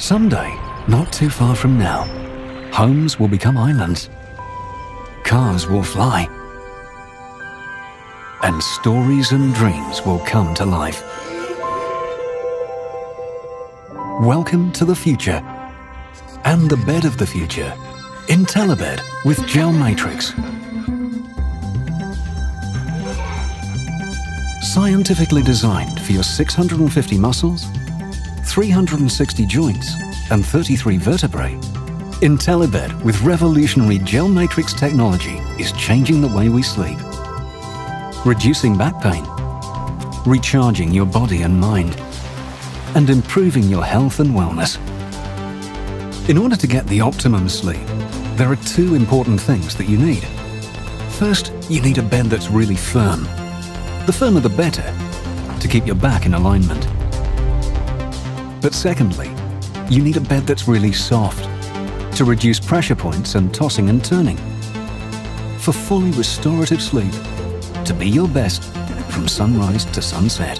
Someday, not too far from now, homes will become islands, cars will fly, and stories and dreams will come to life. Welcome to the future and the bed of the future. IntelliBed with Gel Matrix. Scientifically designed for your 650 muscles, 360 joints, and 33 vertebrae, IntelliBed with revolutionary Gel Matrix technology is changing the way we sleep. Reducing back pain, recharging your body and mind, and improving your health and wellness. In order to get the optimum sleep, there are two important things that you need. First, you need a bed that's really firm. The firmer the better, to keep your back in alignment. But secondly, you need a bed that's really soft, to reduce pressure points and tossing and turning. For fully restorative sleep, to be your best from sunrise to sunset.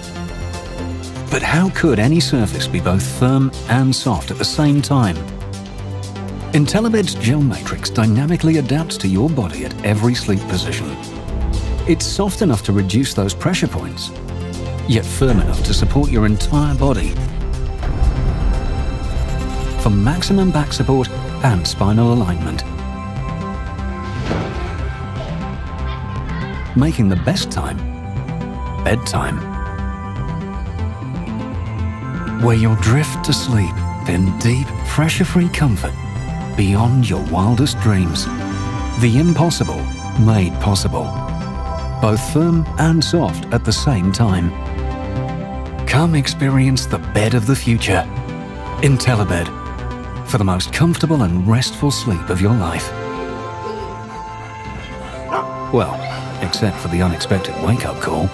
But how could any surface be both firm and soft at the same time? IntelliBed's Gel Matrix dynamically adapts to your body at every sleep position. It's soft enough to reduce those pressure points, yet firm enough to support your entire body. For maximum back support and spinal alignment. Making the best time bedtime. Where you'll drift to sleep in deep, pressure-free comfort beyond your wildest dreams. The impossible made possible. Both firm and soft at the same time. Come experience the bed of the future. IntelliBed. For the most comfortable and restful sleep of your life. Well, except for the unexpected wake-up call.